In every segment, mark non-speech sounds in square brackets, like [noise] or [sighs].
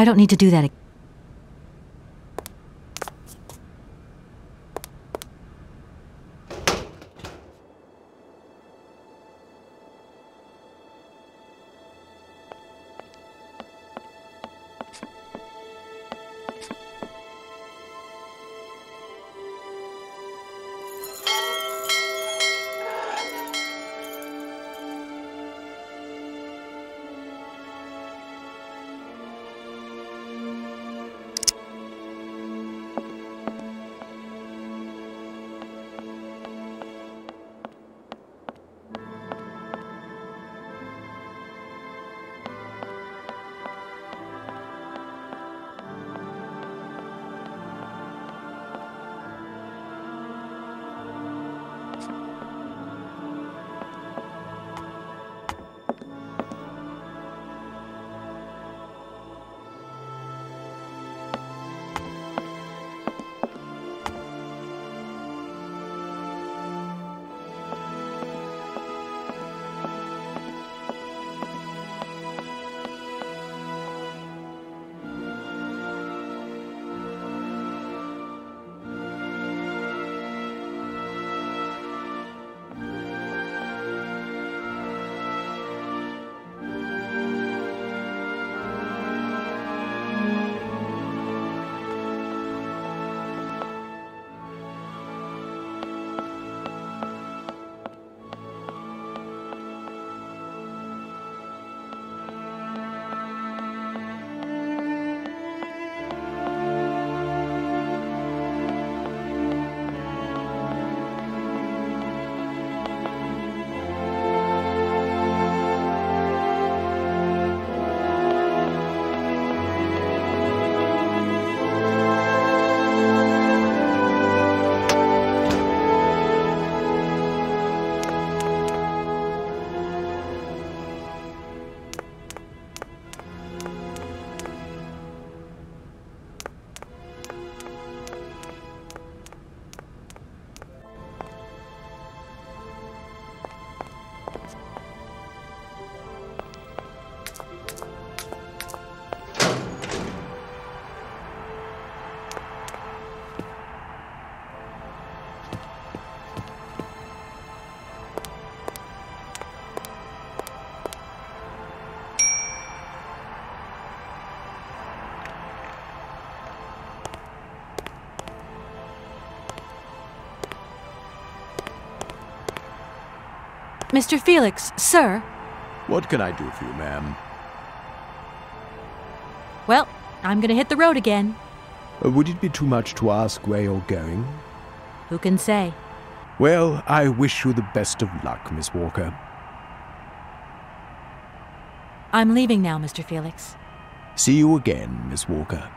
I don't need to do that again. Mr. Felix, sir. What can I do for you, ma'am? Well, I'm gonna hit the road again. Uh, would it be too much to ask where you're going? Who can say? Well, I wish you the best of luck, Miss Walker. I'm leaving now, Mr. Felix. See you again, Miss Walker.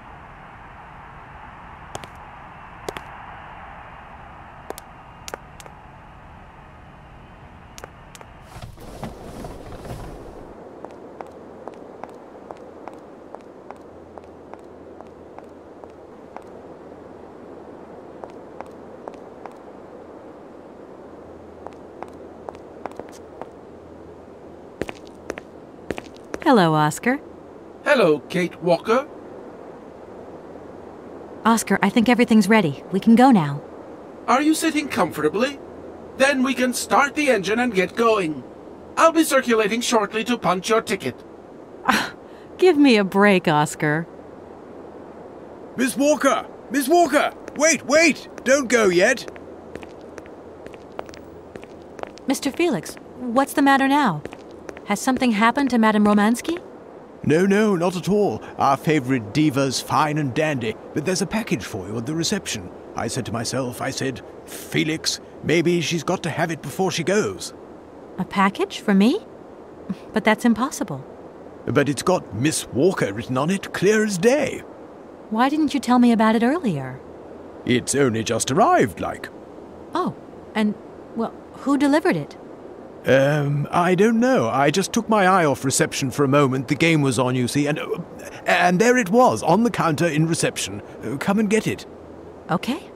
Hello, Oscar. Hello, Kate Walker. Oscar, I think everything's ready. We can go now. Are you sitting comfortably? Then we can start the engine and get going. I'll be circulating shortly to punch your ticket. Ah, give me a break, Oscar. Miss Walker! Miss Walker! Wait, wait! Don't go yet! Mr. Felix, what's the matter now? Has something happened to Madame Romansky? No, no, not at all. Our favorite diva's fine and dandy, but there's a package for you at the reception. I said to myself, I said, Felix, maybe she's got to have it before she goes. A package for me? But that's impossible. But it's got Miss Walker written on it, clear as day. Why didn't you tell me about it earlier? It's only just arrived, like. Oh, and, well, who delivered it? Um, I don't know. I just took my eye off reception for a moment. The game was on, you see, and and there it was on the counter in reception. Uh, come and get it. Okay.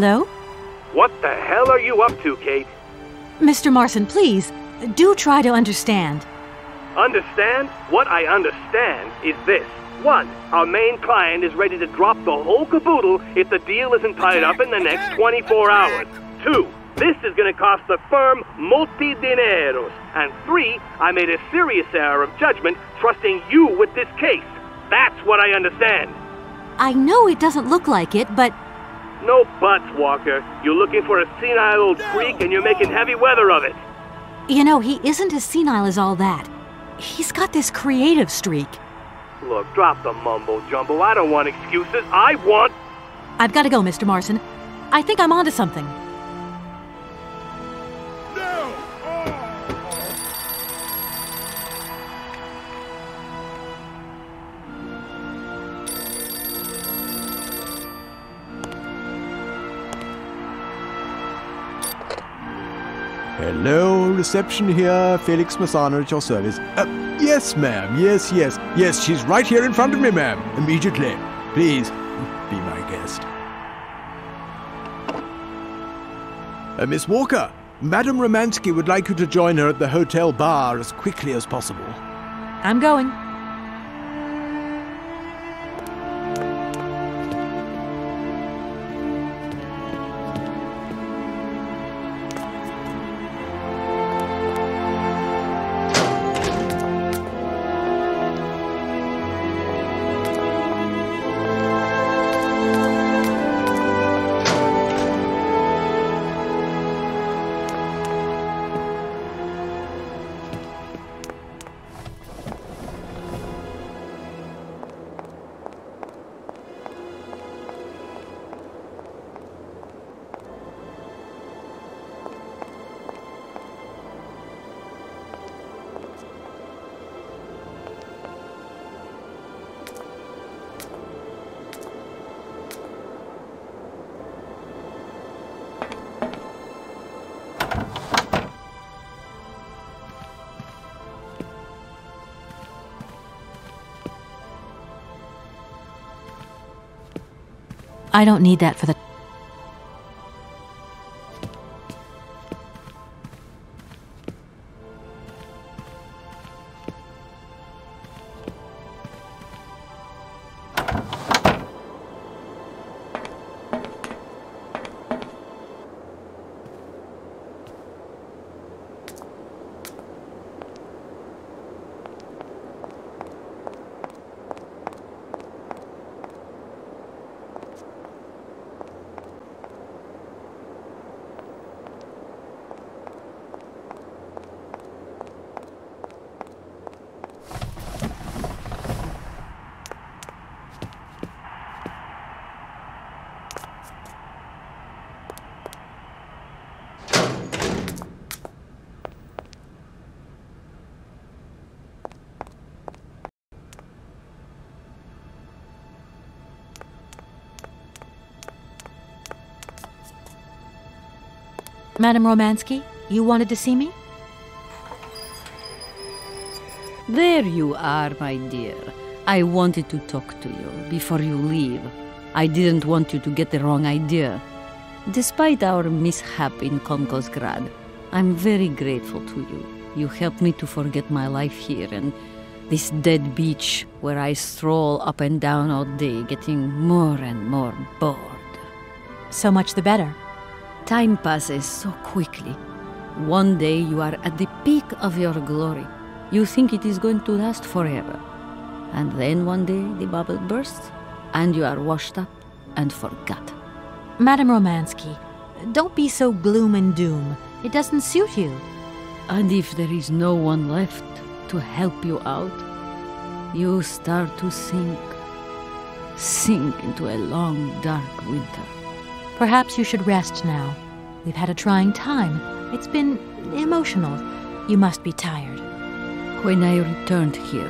Hello? What the hell are you up to, Kate? Mr. Marson, please, do try to understand. Understand? What I understand is this. One, our main client is ready to drop the whole caboodle if the deal isn't tied up in the next 24 hours. Two, this is going to cost the firm multi dineros. And three, I made a serious error of judgment trusting you with this case. That's what I understand. I know it doesn't look like it, but No buts, Walker. You're looking for a senile old freak and you're making heavy weather of it. you know, he isn't as senile as all that. He's got this creative streak. Look, drop the mumbo jumbo. I don't want excuses. I want. I've got to go, Mr. Marson. I think I'm onto something. Hello, reception here. Felix Massana at your service. Uh, yes, ma'am. Yes, yes. Yes, she's right here in front of me, ma'am. Immediately. Please, be my guest. Uh, Miss Walker, Madame Romansky would like you to join her at the hotel bar as quickly as possible. I'm going. I don't need that for the. Madame Romansky, you wanted to see me? There you are, my dear. I wanted to talk to you before you leave. I didn't want you to get the wrong idea. Despite our mishap in Komkolzgrad, I'm very grateful to you. You helped me to forget my life here and this dead beach where I stroll up and down all day, getting more and more bored. So much the better. Time passes so quickly. One day you are at the peak of your glory. You think it is going to last forever. And then one day the bubble bursts and you are washed up and forgot. Madame Romansky, don't be so gloom and doom. It doesn't suit you. And if there is no one left to help you out, you start to sink. Sink into a long, dark winter. Perhaps you should rest now. We've had a trying time. It's been emotional. You must be tired. When I returned here,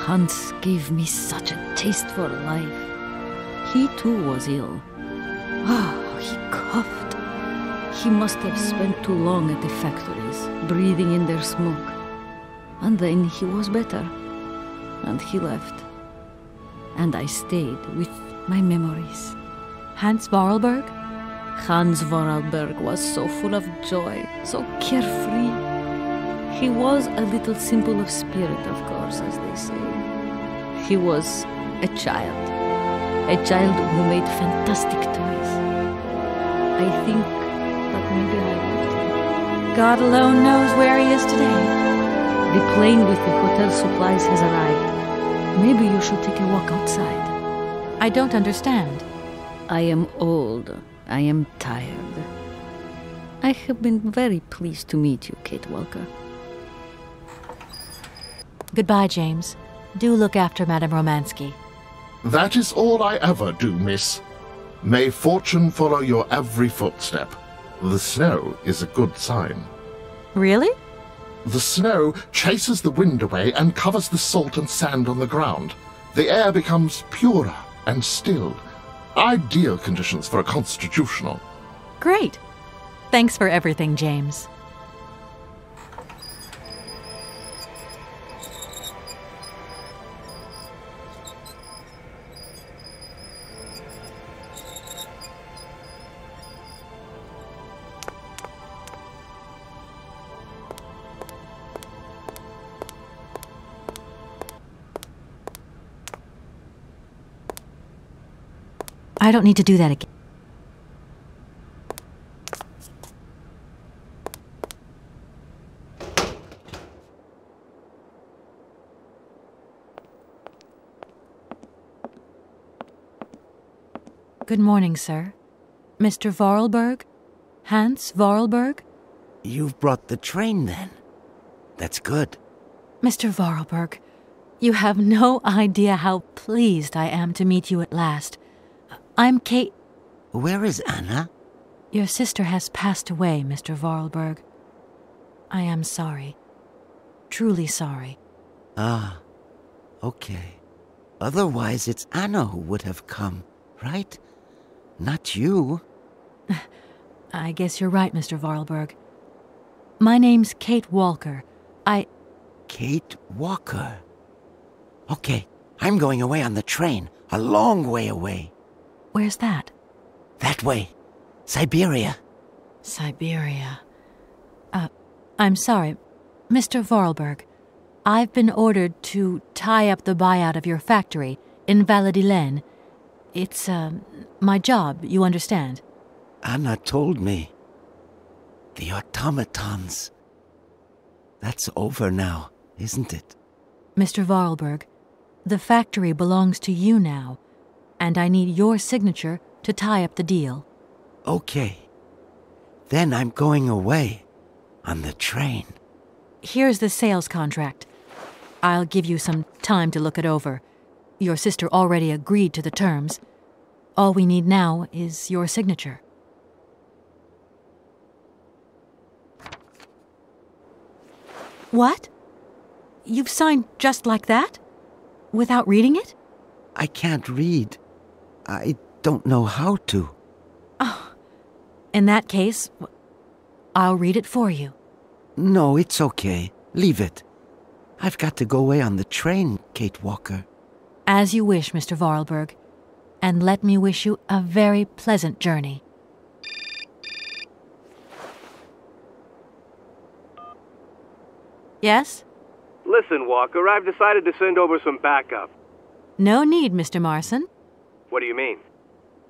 Hans gave me such a taste for life. He too was ill. Oh, he coughed. He must have spent too long at the factories, breathing in their smoke. And then he was better. And he left. And I stayed with my memories. Hans Voralberg? Hans Voralberg was so full of joy, so carefree. He was a little simple of spirit, of course, as they say. He was a child, a child who made fantastic toys. I think that maybe I loved him. God alone knows where he is today. The plane with the hotel supplies has arrived. Maybe you should take a walk outside. I don't understand. I am old. I am tired. I have been very pleased to meet you, Kate Walker. Goodbye, James. Do look after Madame Romansky. That is all I ever do, miss. May fortune follow your every footstep. The snow is a good sign. Really? The snow chases the wind away and covers the salt and sand on the ground. The air becomes purer and still. Ideal conditions for a constitutional. Great. Thanks for everything, James. I don't need to do that again. Good morning, sir. Mr. Voralberg? Hans Voralberg? You've brought the train then. That's good. Mr. Voralberg, you have no idea how pleased I am to meet you at last. I'm Kate. Where is Anna? Your sister has passed away, Mr. Voralberg. I am sorry. Truly sorry. Ah, okay. Otherwise, it's Anna who would have come, right? Not you. [laughs] I guess you're right, Mr. Voralberg. My name's Kate Walker. I. Kate Walker. Okay, I'm going away on the train, a long way away. Where's that? That way. Siberia. Siberia. Uh, I'm sorry. Mr. Voralberg, I've been ordered to tie up the buyout of your factory in Valladilène. It's, uh, my job, you understand. Anna told me. The automatons. That's over now, isn't it? Mr. Varlberg, the factory belongs to you now, and I need your signature to tie up the deal. Okay. Then I'm going away. On the train. Here's the sales contract. I'll give you some time to look it over. Your sister already agreed to the terms. All we need now is your signature. What? You've signed just like that? Without reading it? I can't read. I don't know how to. Oh, in that case, I'll read it for you. No, it's okay. Leave it. I've got to go away on the train, Kate Walker. As you wish, Mr. Voralberg. And let me wish you a very pleasant journey. Yes? Listen, Walker, I've decided to send over some backup. No need, Mr. Marson. What do you mean?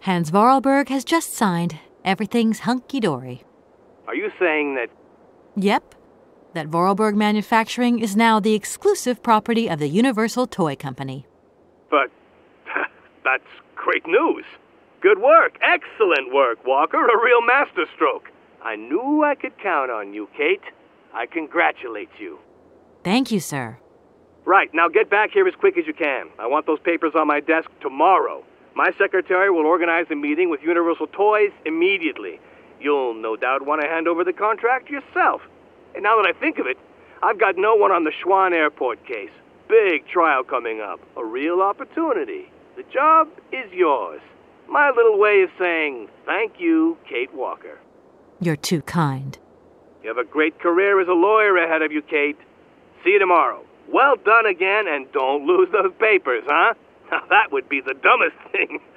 Hans Voralberg has just signed. Everything's hunky dory. Are you saying that Yep. That Voralberg Manufacturing is now the exclusive property of the Universal Toy Company. But [laughs] that's great news. Good work. Excellent work, Walker. A real masterstroke. I knew I could count on you, Kate. I congratulate you. Thank you, sir. Right, now get back here as quick as you can. I want those papers on my desk tomorrow. My secretary will organize a meeting with Universal Toys immediately. You'll no doubt want to hand over the contract yourself. And now that I think of it, I've got no one on the Schwann Airport case. Big trial coming up. A real opportunity. The job is yours. My little way of saying thank you, Kate Walker. You're too kind. You have a great career as a lawyer ahead of you, Kate. See you tomorrow. Well done again, and don't lose those papers, huh? Now, that would be the dumbest thing. [laughs]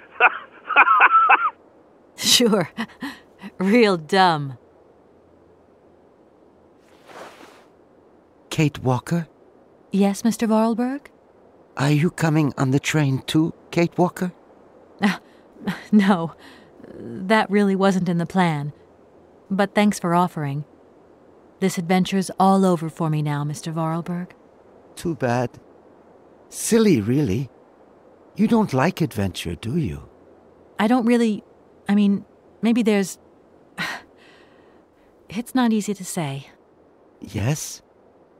Sure. Real dumb. Kate Walker? Yes, Mr. Voralberg? Are you coming on the train too, Kate Walker? Ah, no, that really wasn't in the plan. But thanks for offering. This adventure's all over for me now, Mr. Voralberg. Too bad. Silly, really. You don't like adventure, do you? I don't really. I mean, maybe there's. [sighs] It's not easy to say. Yes?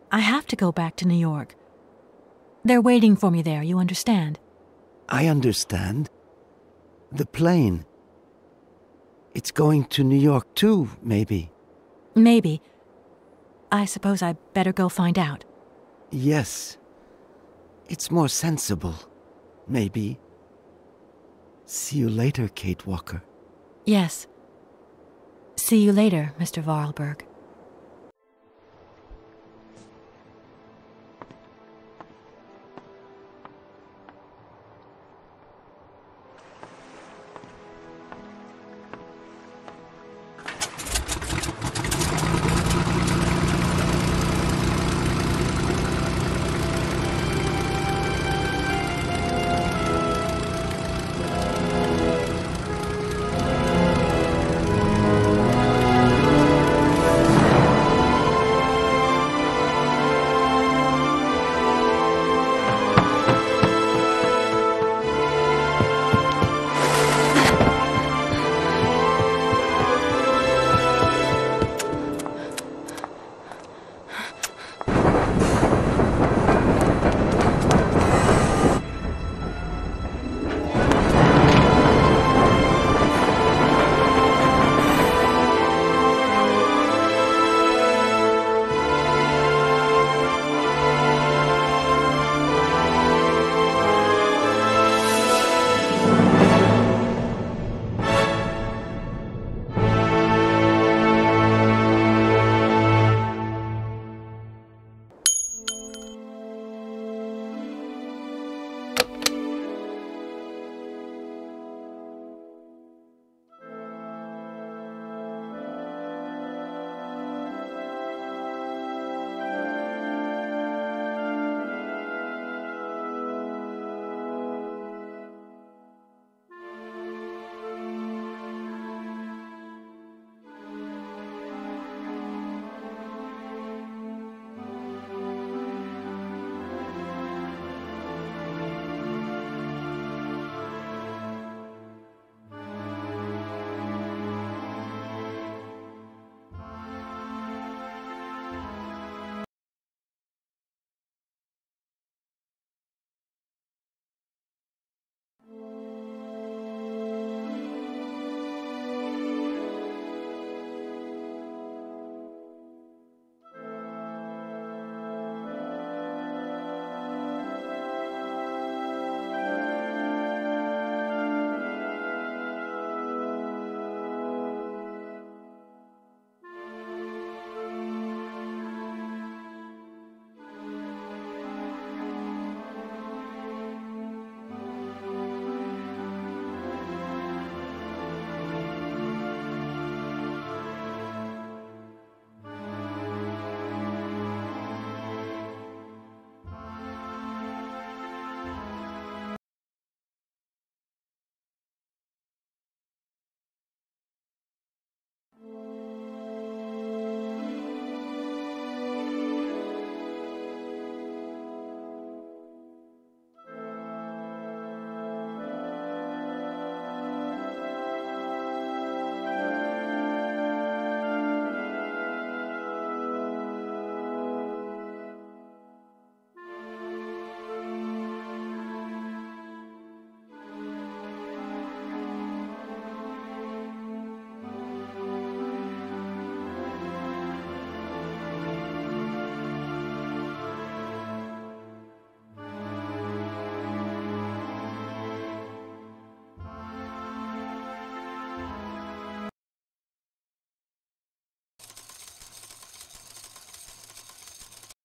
I have to go back to New York. They're waiting for me there, you understand? I understand. The plane. It's going to New York too, maybe. Maybe. I suppose I better go find out. Yes. It's more sensible. Maybe. See you later, Kate Walker. Yes. See you later, Mr. Voralberg.